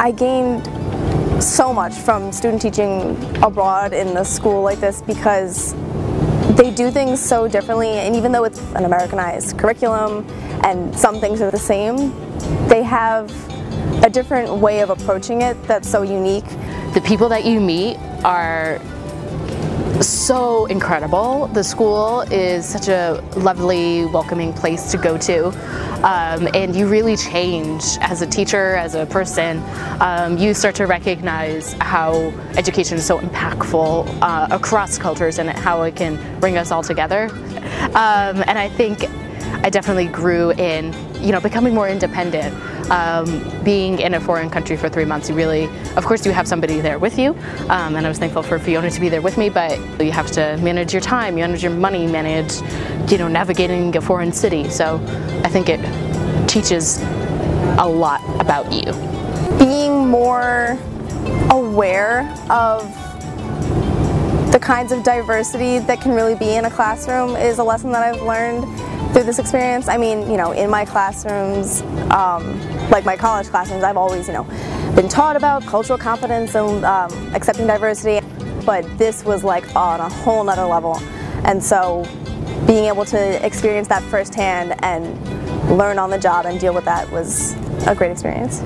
I gained so much from student teaching abroad in a school like this because they do things so differently and even though it's an Americanized curriculum and some things are the same, they have a different way of approaching it that's so unique. The people that you meet are so incredible. The school is such a lovely, welcoming place to go to. Um, and you really change as a teacher, as a person. Um, you start to recognize how education is so impactful uh, across cultures and how it can bring us all together. Um, and I think I definitely grew in, you know, becoming more independent. Um, being in a foreign country for three months, you really, of course, you have somebody there with you, um, and I was thankful for Fiona to be there with me. But you have to manage your time, you manage your money, manage, you know, navigating a foreign city. So I think it teaches a lot about you. Being more aware of the kinds of diversity that can really be in a classroom is a lesson that I've learned through this experience. I mean, you know, in my classrooms, um, like my college classrooms, I've always, you know, been taught about cultural competence and um, accepting diversity, but this was like on a whole nother level. And so being able to experience that firsthand and learn on the job and deal with that was a great experience.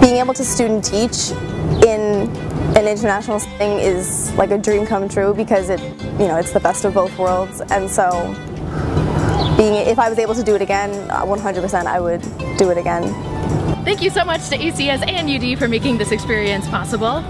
Being able to student teach in an international setting is like a dream come true because it, you know, it's the best of both worlds. And so being, if I was able to do it again, 100% uh, I would do it again. Thank you so much to ACS and UD for making this experience possible.